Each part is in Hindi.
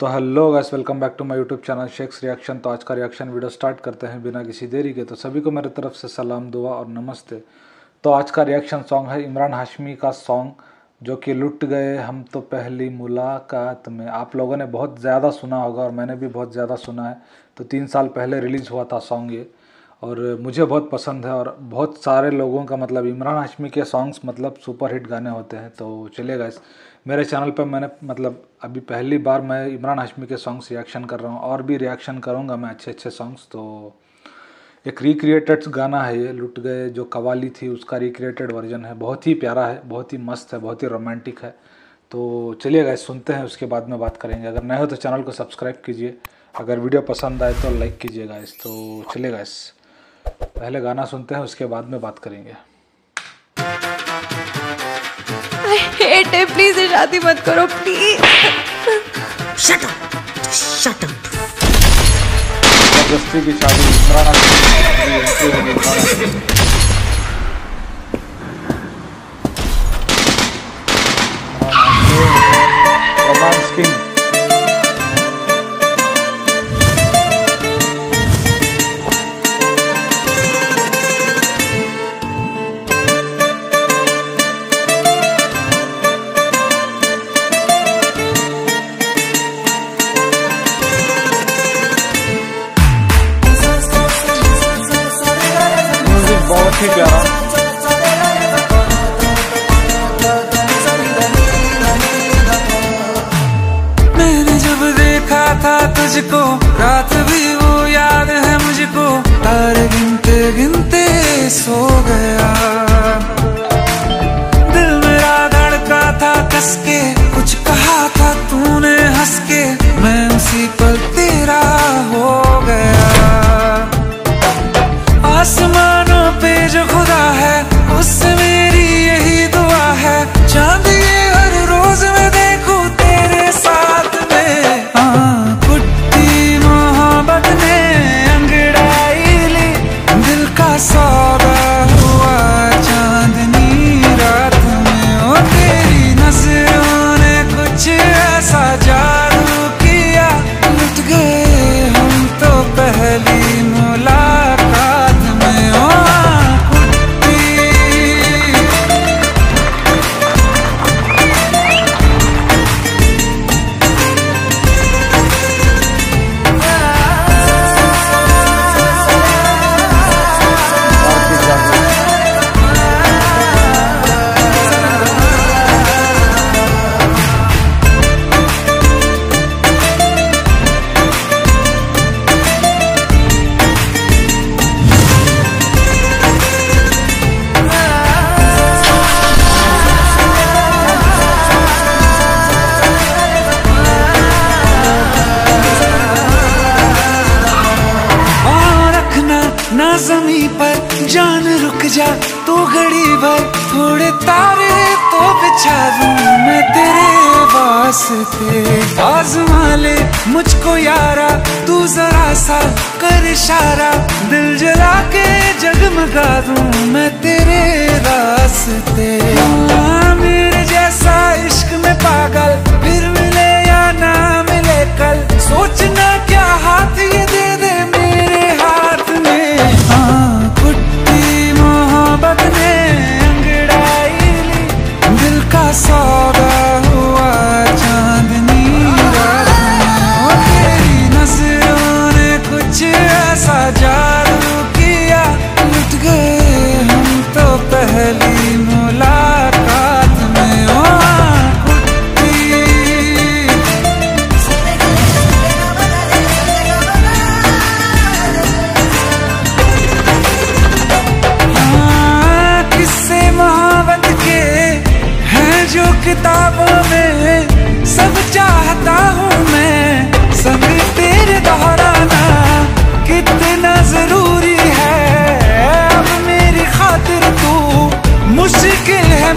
तो hello guys welcome back to my YouTube channel Shakes reaction तो आज का रिएक्शन वीडियो स्टार्ट करते हैं बिना किसी देरी के। तो सभी को मेरे तरफ़ से सलाम, दुआ और नमस्ते। तो आज का रिएक्शन सॉन्ग है इमरान हाशमी का सॉन्ग जो कि लुट गए हम तो पहली मुलाकात में। आप लोगों ने बहुत ज़्यादा सुना होगा और मैंने भी बहुत ज़्यादा सुना है। तो तीन साल पहले रिलीज़ हुआ था सॉन्ग ये। और मुझे बहुत पसंद है और बहुत सारे लोगों का मतलब इमरान हाशमी के सॉन्ग्स मतलब सुपर हिट गाने होते हैं। तो चलेगा इस मेरे चैनल पर मैंने मतलब अभी पहली बार मैं इमरान हाशमी के सॉन्ग्स रिएक्शन कर रहा हूँ और भी रिएक्शन करूँगा मैं अच्छे अच्छे सॉन्ग्स तो एक रिक्रिएटेड गाना है ये, लुट गए जो कवाली थी, उसका रिक्रिएटेड वर्जन है। बहुत ही प्यारा है, बहुत ही मस्त है, बहुत ही रोमांटिक है। तो चलिए गाइस सुनते हैं, उसके बाद में बात करेंगे। अगर नए हो तो चैनल को सब्सक्राइब कीजिए। अगर वीडियो पसंद आए तो लाइक कीजिए गाइस तो चलिए गाइस पहले गाना सुनते हैं उसके बाद में बात करेंगे हेट है प्लीज़ शादी मत करो प्लीज़! ज़बरदस्ती की शादी। रोमांस किंग म्यूज़िक प्यारा मैंने जब देखा था तुझको, रात भी वो याद है मुझको। तारे गिनते गिनते सो गया। जा तू घड़ी भर थोड़े तारे तो बिछा दूँ मैं तेरे वास्ते। आजमा ले मुझको यारा तू जरा सा कर इशारा। दिल जला के जगमगा दूँ मैं तेरे रास्ते हाँ, मेरे जैसा इश्क में पागल फिर मिले या ना मिले कल सोचना ने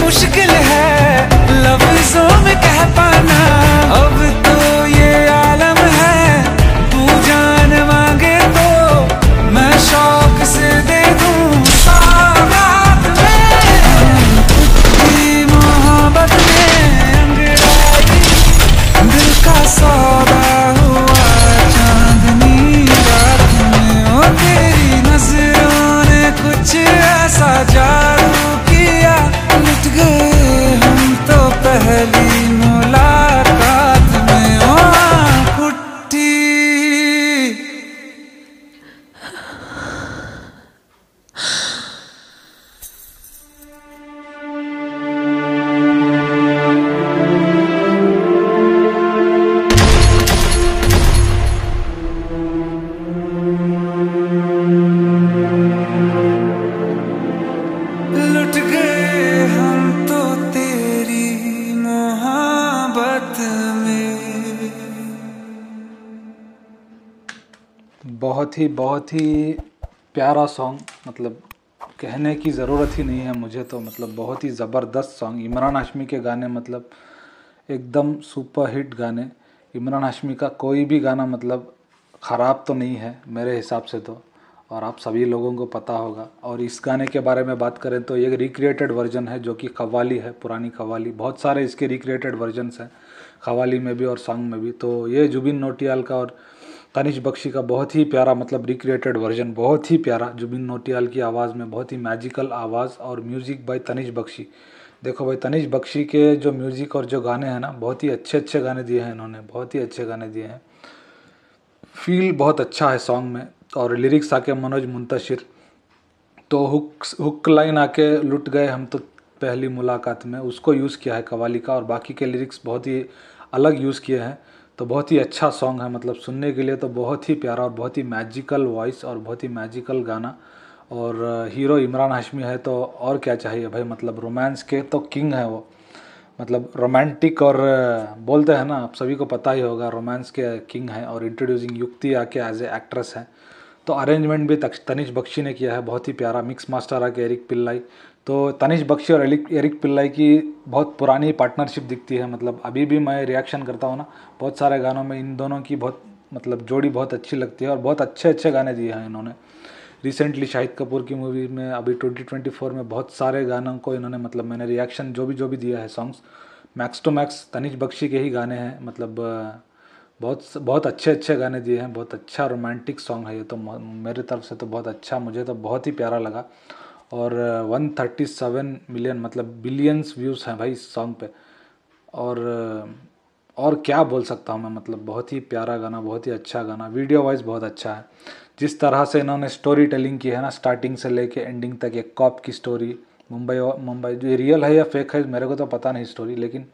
不是跟 बहुत ही बहुत ही प्यारा सॉन्ग मतलब कहने की ज़रूरत ही नहीं है मुझे तो मतलब बहुत ही ज़बरदस्त सॉन्ग इमरान हाशमी के गाने मतलब एकदम सुपर हिट गाने। इमरान हाशमी का कोई भी गाना मतलब ख़राब तो नहीं है मेरे हिसाब से तो और आप सभी लोगों को पता होगा। और इस गाने के बारे में बात करें तो ये रिक्रिएटेड वर्जन है, जो कि कवाली है, पुरानी कवाली बहुत सारे इसके रिक्रिएटेड वर्जनस हैं कवाली में भी और सॉन्ग में भी। तो ये जुबिन नोटियाल का और तनिष बख्शी का बहुत ही प्यारा मतलब रिक्रिएटेड वर्जन बहुत ही प्यारा, जुबिन नोटियाल की आवाज़ में बहुत ही मैजिकल आवाज़ और म्यूज़िक बाय तनिष बख्शी। देखो भाई तनिष बख्शी के जो म्यूज़िक और जो गाने हैं ना, बहुत ही अच्छे अच्छे गाने दिए हैं इन्होंने, बहुत ही अच्छे गाने दिए हैं। फील बहुत अच्छा है सॉन्ग में और लिरिक्स आके मनोज मुंतशिर। तो हुक हुक लाइन आके लुट गए हम तो पहली मुलाकात में, उसको यूज़ किया है कवाली का और बाकी के लिरिक्स बहुत ही अलग यूज़ किए हैं। तो बहुत ही अच्छा सॉन्ग है मतलब सुनने के लिए तो बहुत ही प्यारा और बहुत ही मैजिकल वॉइस और बहुत ही मैजिकल गाना। और हीरो इमरान हाशमी है तो और क्या चाहिए भाई मतलब रोमांस के तो किंग है वो। मतलब रोमांटिक और बोलते हैं ना, आप सभी को पता ही होगा रोमांस के किंग हैं और इंट्रोड्यूसिंग युक्ति आके एज ए एक्ट्रेस हैं। तो अरेंजमेंट भी तनिष बख्शी ने किया है, बहुत ही प्यारा mix master aka Eric Pillai तो तनिष बख्शी और एरिक पिल्लाई की बहुत पुरानी पार्टनरशिप दिखती है मतलब अभी भी मैं रिएक्शन करता हूँ ना, बहुत सारे गानों में इन दोनों की बहुत मतलब जोड़ी बहुत अच्छी लगती है और बहुत अच्छे अच्छे गाने दिए हैं इन्होंने। रिसेंटली शाहिद कपूर की मूवी में, अभी 2024 में बहुत सारे गानों को इन्होंने मतलब मैंने रिएक्शन जो भी जो भी दिया है songs max to max Tanish Bakshi के ही गाने हैं मतलब बहुत बहुत अच्छे अच्छे गाने दिए हैं, बहुत अच्छा रोमांटिक सॉन्ग है ये तो मेरी तरफ़ से तो बहुत अच्छा मुझे तो बहुत ही प्यारा लगा। और 137 मिलियन मतलब बिलियंस व्यूज़ हैं भाई इस सॉन्ग पे। और और क्या बोल सकता हूँ मैं मतलब बहुत ही प्यारा गाना, बहुत ही अच्छा गाना वीडियो वाइज बहुत अच्छा है। जिस तरह से इन्होंने स्टोरी टेलिंग की है ना स्टार्टिंग से लेके एंडिंग तक एक कॉप की स्टोरी मुंबई मुंबई जो रियल है या फेक है, मेरे को तो पता नहीं स्टोरी लेकिन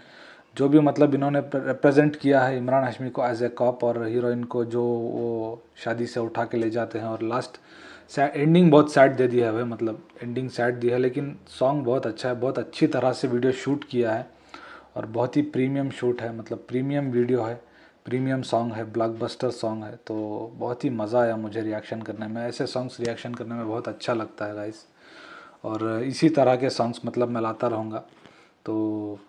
जो भी मतलब इन्होंने रिप्रेजेंट किया है इमरान हाशमी को एज ए कॉप और हीरोइन को जो वो शादी से उठा के ले जाते हैं और लास्ट एंडिंग बहुत सैड दे दिया है मतलब एंडिंग सैड दिया है, लेकिन सॉन्ग बहुत अच्छा है, बहुत अच्छी तरह से वीडियो शूट किया है और बहुत ही प्रीमियम शूट है मतलब प्रीमियम वीडियो है प्रीमियम सॉन्ग है ब्लॉकबस्टर सॉन्ग है तो बहुत ही मज़ा आया मुझे रिएक्शन करने में। ऐसे सॉन्ग्स रिएक्शन करने में बहुत अच्छा लगता है गाइस और इसी तरह के सॉन्ग्स मतलब मैं लाता रहूँगा तो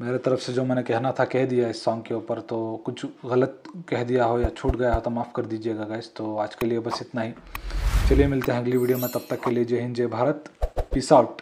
मेरे तरफ़ से जो मैंने कहना था, कह दिया इस सॉन्ग के ऊपर तो कुछ गलत कह दिया हो या छूट गया हो तो माफ़ कर दीजिएगा गैस तो आज के लिए बस इतना ही। चलिए मिलते हैं अगली वीडियो में, तब तक के लिए जय हिंद, जय भारत। Peace out